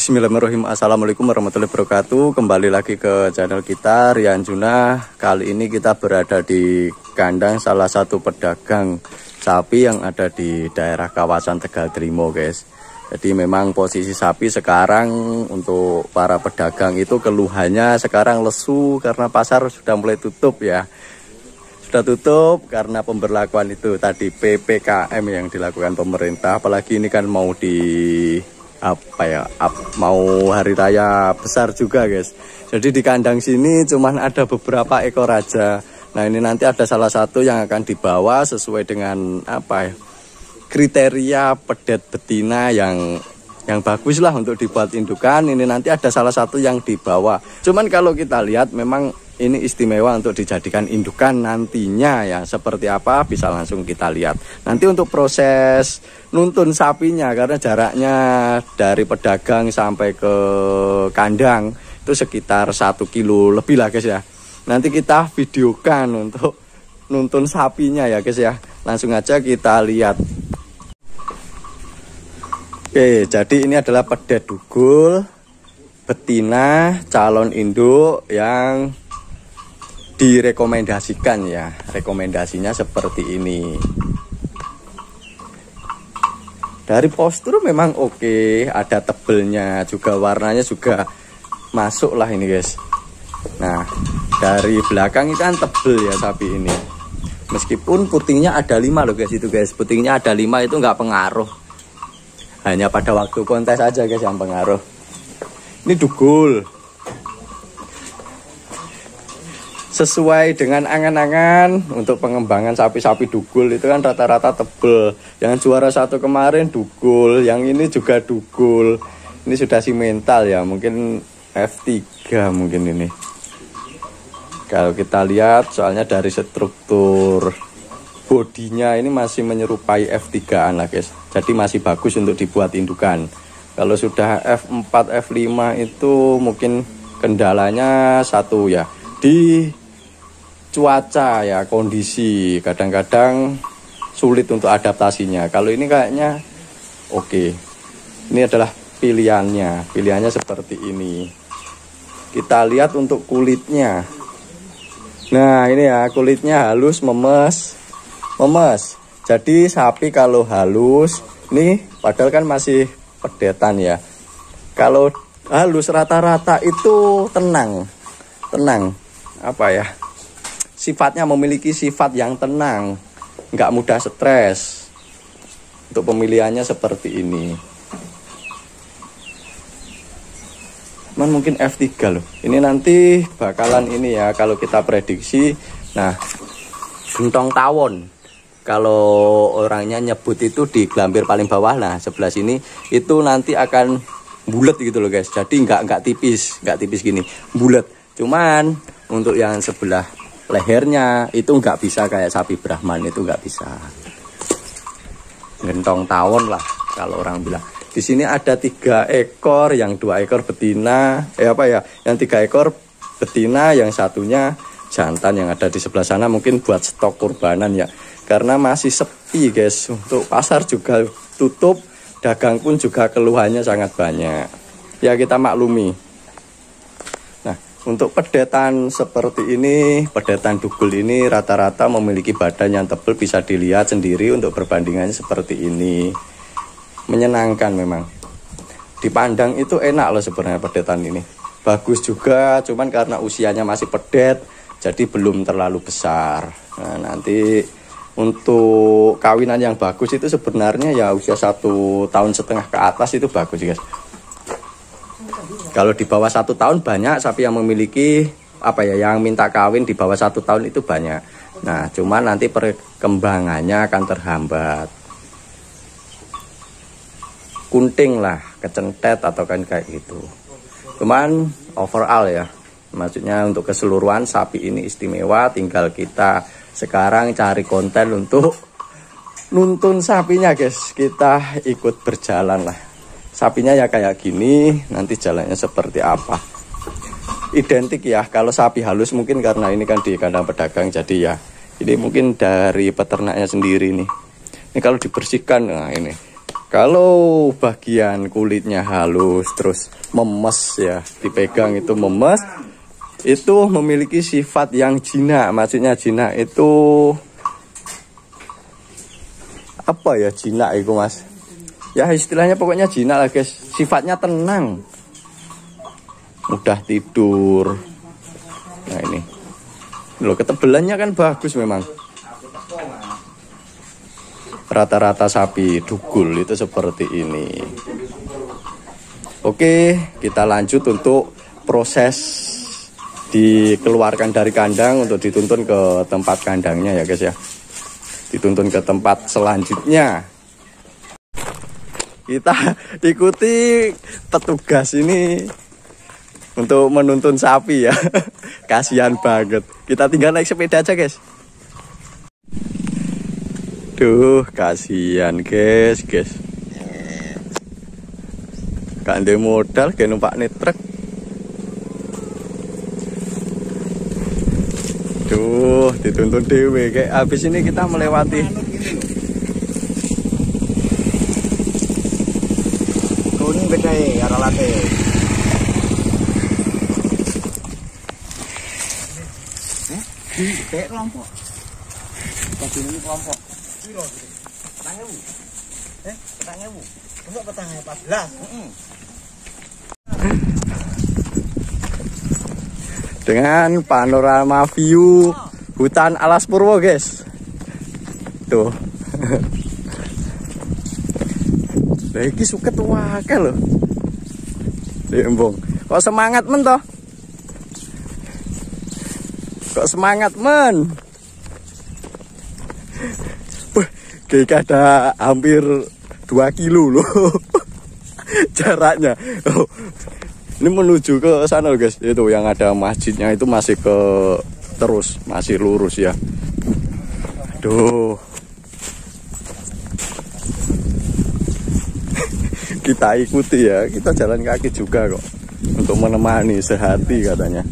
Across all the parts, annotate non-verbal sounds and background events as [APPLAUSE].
Bismillahirrahmanirrahim. Assalamualaikum warahmatullahi wabarakatuh. Kembali lagi ke channel kita Rian Juna. Kali ini kita berada di kandang salah satu pedagang sapi yang ada di daerah kawasan Tegal Trimo guys. Jadi memang posisi sapi sekarang untuk para pedagang itu keluhannya sekarang lesu karena pasar sudah mulai tutup ya. Sudah tutup karena pemberlakuan itu tadi PPKM yang dilakukan pemerintah. Apalagi ini kan mau di apa ya up, mau hari raya besar juga guys. Jadi di kandang sini cuman ada beberapa ekor aja. Nah ini nanti ada salah satu yang akan dibawa sesuai dengan apa ya kriteria pedet betina yang yang bagus lah untuk dibuat indukan. Ini nanti ada salah satu yang dibawa. Cuman kalau kita lihat memang ini istimewa untuk dijadikan indukan nantinya ya. Seperti apa bisa langsung kita lihat. Nanti untuk proses nuntun sapinya karena jaraknya dari pedagang sampai ke kandang itu sekitar satu kilo lebih lah guys ya. Nanti kita videokan untuk nuntun sapinya ya guys ya. Langsung aja kita lihat. Oke jadi ini adalah pedet dugul betina calon induk yang direkomendasikan ya rekomendasinya seperti ini. Dari postur memang oke ada tebelnya juga warnanya juga masuk lah ini guys. Nah dari belakang ini kan tebel ya sapi ini. Meskipun putingnya ada lima loh guys itu guys. Putingnya ada lima itu nggak pengaruh. Hanya pada waktu kontes aja guys yang pengaruh. Ini dugul sesuai dengan angan-angan untuk pengembangan sapi-sapi dugul. Itu kan rata-rata tebel. Yang juara satu kemarin dugul yang ini juga dugul. Ini sudah si mental ya mungkin F3 mungkin ini. Kalau kita lihat soalnya dari struktur bodinya ini masih menyerupai F3an lah guys. Jadi masih bagus untuk dibuat indukan. Kalau sudah F4 F5 itu mungkin kendalanya satu ya. Di cuaca ya kondisi kadang-kadang sulit untuk adaptasinya. Kalau ini kayaknya oke. Okay. ini adalah pilihannya pilihannya seperti ini. Kita lihat untuk kulitnya. Nah ini ya kulitnya halus memes memes. Jadi sapi kalau halus ini padahal kan masih pedetan ya. Kalau halus rata-rata itu tenang tenang. Apa ya sifatnya memiliki sifat yang tenang, nggak mudah stres. Untuk pemilihannya seperti ini. Cuman mungkin F3 loh. Ini nanti bakalan ini ya kalau kita prediksi. Nah, gentong tawon. Kalau orangnya nyebut itu di gelambir paling bawah nah sebelah sini itu nanti akan bulat gitu loh guys. Jadi nggak nggak tipis, nggak tipis gini, bulat. Cuman untuk yang sebelah lehernya itu nggak bisa kayak sapi Brahman itu nggak bisa. Gentong tawon lah kalau orang bilang. Di sini ada tiga ekor yang dua ekor betina eh apa ya yang tiga ekor betina yang satunya jantan yang ada di sebelah sana mungkin buat stok kurbanan ya. Karena masih sepi guys untuk pasar juga tutup dagang pun juga keluhannya sangat banyak. Ya kita maklumi untuk pedetan seperti ini, pedetan dugul ini rata-rata memiliki badan yang tebal bisa dilihat sendiri untuk perbandingannya seperti ini. Menyenangkan memang. Dipandang itu enak loh sebenarnya pedetan ini. Bagus juga, cuman karena usianya masih pedet, jadi belum terlalu besar. Nah, nanti untuk kawinan yang bagus itu sebenarnya ya usia satu tahun setengah ke atas itu bagus guys kalau di bawah satu tahun banyak sapi yang memiliki apa ya yang minta kawin di bawah satu tahun itu banyak. Nah, cuma nanti perkembangannya akan terhambat. Kunting lah, kecentet atau kan kayak gitu. Cuman overall ya, maksudnya untuk keseluruhan sapi ini istimewa. Tinggal kita sekarang cari konten untuk nuntun sapinya guys. Kita ikut berjalan lah sapinya ya kayak gini nanti jalannya seperti apa? Identik ya kalau sapi halus mungkin karena ini kan di kandang pedagang jadi ya ini mungkin dari peternaknya sendiri nih. Ini kalau dibersihkan nah ini. Kalau bagian kulitnya halus terus memes ya dipegang itu memes itu memiliki sifat yang jinak maksudnya jinak itu apa ya jinak itu mas ya istilahnya pokoknya jinak lah guys. Sifatnya tenang. Mudah tidur. Nah ini. Loh ketebelannya kan bagus memang. Rata-rata sapi dugul itu seperti ini. Oke kita lanjut untuk proses dikeluarkan dari kandang untuk dituntun ke tempat kandangnya ya guys ya. Dituntun ke tempat selanjutnya kita ikuti petugas ini untuk menuntun sapi ya [LAUGHS] kasihan banget kita tinggal naik sepeda aja guys Duh, kasihan guys, guys. Gak modal kayak numpak nih truk. Duh, dituntun dewe kayak habis ini kita melewati Eh, di kelompok. Kasih ini kelompok. Gitu? Petang ewu. Eh, petang ewu. Untuk petang 14. Heeh. dengan panorama view hutan alas purwo guys tuh [LAUGHS] lagi suket wakil loh Dembong. Kok semangat men toh? Kok semangat men? Kayak ada hampir 2 kilo loh [LAUGHS] jaraknya. Oh, ini menuju ke sana guys. Itu yang ada masjidnya itu masih ke terus, masih lurus ya. Aduh. Kita ikuti ya. Kita jalan kaki juga kok. Untuk menemani sehati katanya.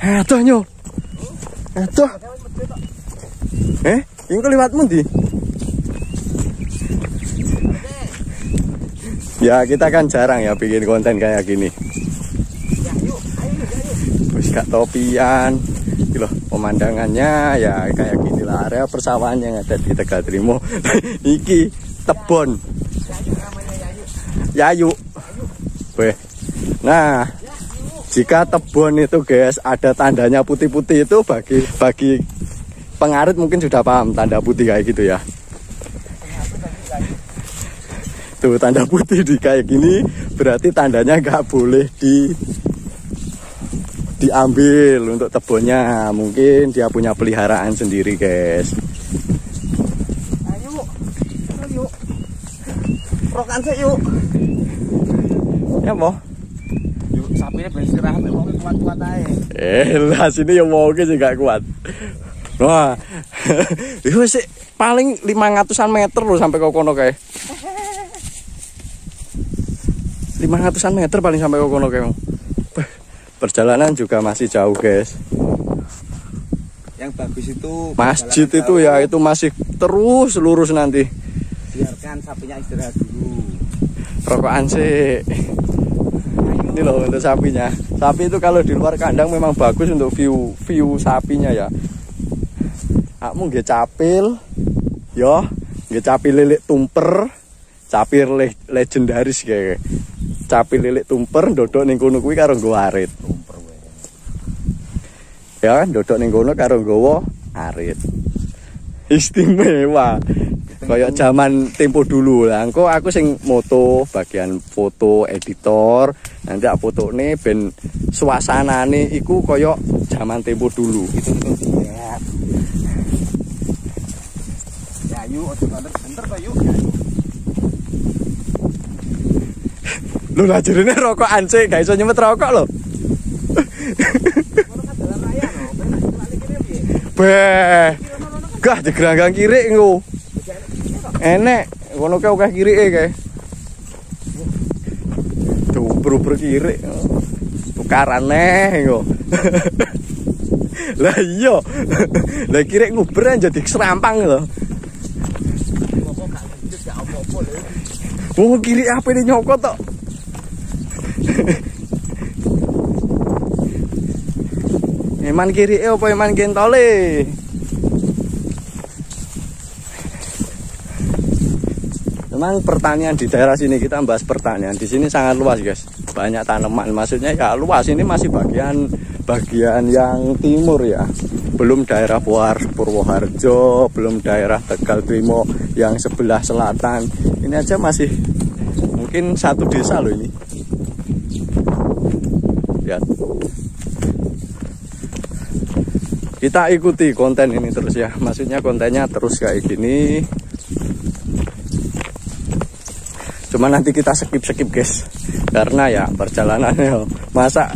Aduh nyo Aduh Eh, ini keliwatmu di Ya kita kan jarang ya bikin konten kayak gini topian Ini loh pemandangannya ya kayak gini lah. Area persawahan yang ada di Tegal Trimo. [LAUGHS] Iki tebon. Yayu. Weh. Nah jika tebon itu guys ada tandanya putih-putih itu bagi bagi pengarit mungkin sudah paham tanda putih kayak gitu ya. Tuh tanda putih di kayak gini berarti tandanya nggak boleh di diambil untuk tebonnya mungkin dia punya peliharaan sendiri guys. Ayo. Ayo. Rokan sih yuk. ya mau Yuk, sapi ini beristirahat, mau kuat-kuat aja. eh lah sini yang mau sih nggak kuat. Wah. [LAUGHS] Itu sih paling 500an meter loh sampai ke kono kayak. [LAUGHS] 500an meter paling sampai ke kono kayak perjalanan juga masih jauh guys. Yang bagus itu masjid itu jauh. ya itu masih terus lurus nanti. Biarkan sapinya istirahat dulu. rokokan sih. Ini loh untuk sapinya. Sapi itu kalau di luar kandang memang bagus untuk view view sapinya ya. Kamu nggak capil yo nggak capil lilik tumper capil le legendaris kayak capil lilik tumper dodok ning kono kuwi karo nggo arit. Ya kan dodok ning kono karo nggawa arit. Istimewa. Kayak zaman tempo dulu. Lah engko aku sing moto bagian foto editor. Nanti aku foto nih ben suasanane iku koyo zaman tempo dulu. Ya. Ya yuk, banter kok yuk. Lu jerene rokok ance gak iso nyemet rokok lo beh gah jegranggang kiri engko enek kono ke akeh kiri kae tuh beru kiri karane yo. lah iya. Lah kira nguber jadi serampang lho. Oh kiri apa ini nyokot tok. [LAUGHS] Eman kiri eh apa eman gentole? Memang pertanian di daerah sini kita bahas pertanian. Di sini sangat luas, guys. Banyak tanaman. Maksudnya ya luas ini masih bagian bagian yang timur ya. Belum daerah Puar, Purwoharjo, belum daerah Tegal Trimo yang sebelah selatan. Ini aja masih mungkin satu desa loh ini. Lihat kita ikuti konten ini terus ya. Maksudnya kontennya terus kayak gini. Cuma nanti kita skip skip guys. Karena ya perjalanannya masa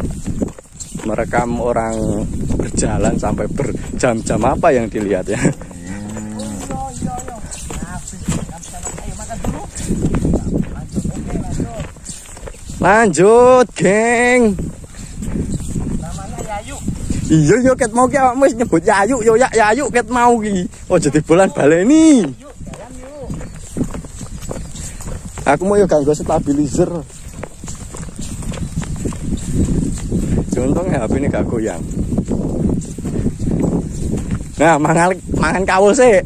merekam orang berjalan sampai berjam-jam apa yang dilihat ya? Lanjut geng Iya yo ket mau ki awakmu wis nyebut Yayu yo ya Yayu ket mau ki. Oh jadi bulan baleni. Aku mau yo ganggu stabilizer. Untungnya HP ini gak goyang. Nah, mangan mangan kawul sih.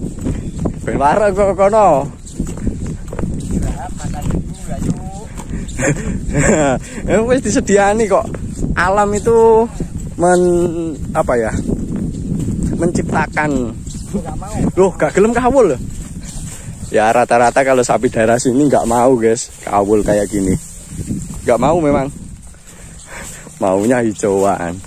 Ben lara kok kono. Ya [LAUGHS] wis disediani kok. Alam itu men apa ya? Menciptakan. Loh gak gelem kawul loh ya rata-rata kalau sapi daerah sini nggak mau guys. Kawul kayak gini. Nggak mau memang. Maunya hijauan.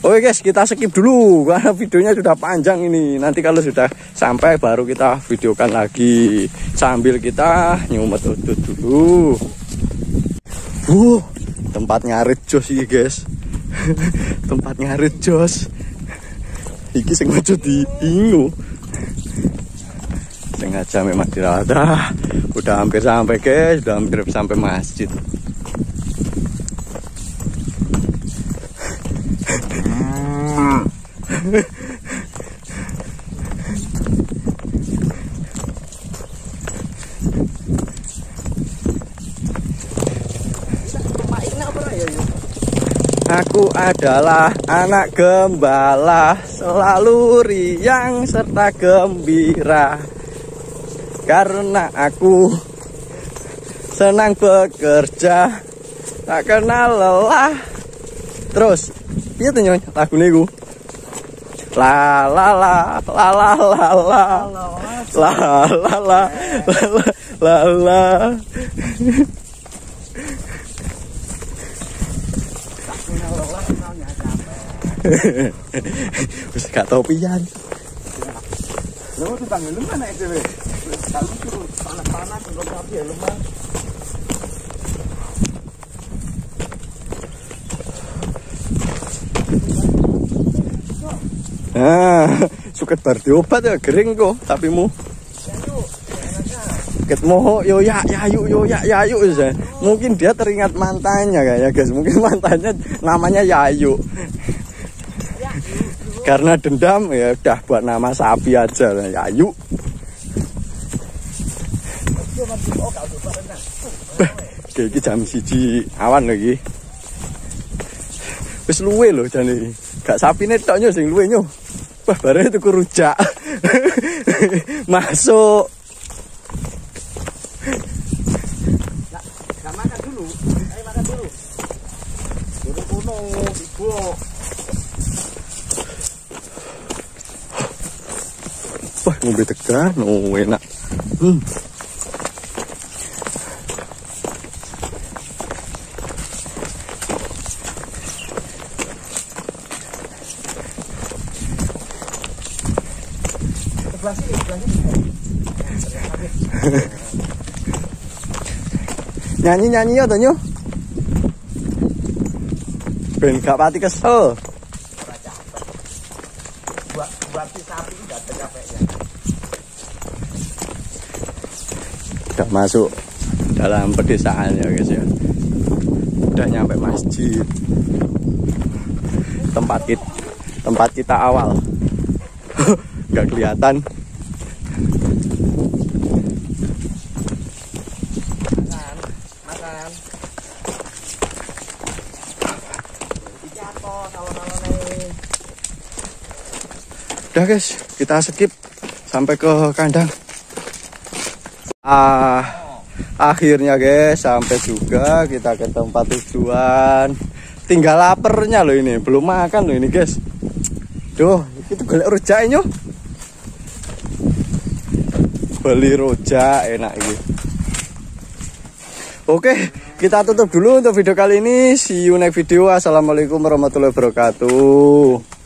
Oke guys, kita skip dulu. Karena videonya sudah panjang ini. Nanti kalau sudah sampai baru kita videokan lagi. Sambil kita nyumet udut dulu. Uh, tempat ngarit jos iki guys. [LAUGHS] Tempat ngarit jos. Iki sing ojo diingu. Sengaja memang dirawat ah, udah hampir sampai guys. Udah hampir sampai masjid Aku adalah anak gembala Selalu riang serta gembira. Karena aku senang bekerja Tak kenal lelah. Terus Iya tuh nyonya lagu nih La la la. La la la la. La la la la la la [LAUGHS] Wis gak tau pian. Lho tukang lemah nek dhewe. Kalau suruh panas-panas untuk sapi ya lemah. Ah, suket bar diobat ya kering kok tapimu. Ket moho yo ya yayu yo ya yayu ya. Mungkin dia teringat mantannya kayaknya guys. Mungkin mantannya namanya Yayu. Karena dendam ya udah buat nama sapi aja Yayu. Oke, iki jam siji awan lagi. Wis luwe lho jane. Gak sapine tok sing luwe nyo. Wah, bareng itu rujak. [LAUGHS] Masuk. Nah, makan dulu. Ayo makan dulu. Dulu kuno, ibu. Wah, ngombe tegan, oh enak. Hmm. [LAUGHS] Nyanyi nyanyi ya Tonyo. Ben gak pati kesel. Buat capeknya. Udah masuk dalam pedesaan ya guys ya. udah nyampe masjid tempat kita tempat kita awal [LAUGHS] nggak kelihatan makan makan jatuh kalau kalau nih udah guys. Kita skip sampai ke kandang. Ah akhirnya guys sampai juga kita ke tempat tujuan. Tinggal lapernya loh ini. Belum makan loh ini guys. Duh, itu golek rujak ini beli rujak enak ini. Oke, kita tutup dulu untuk video kali ini. See you next video. Assalamualaikum warahmatullahi wabarakatuh.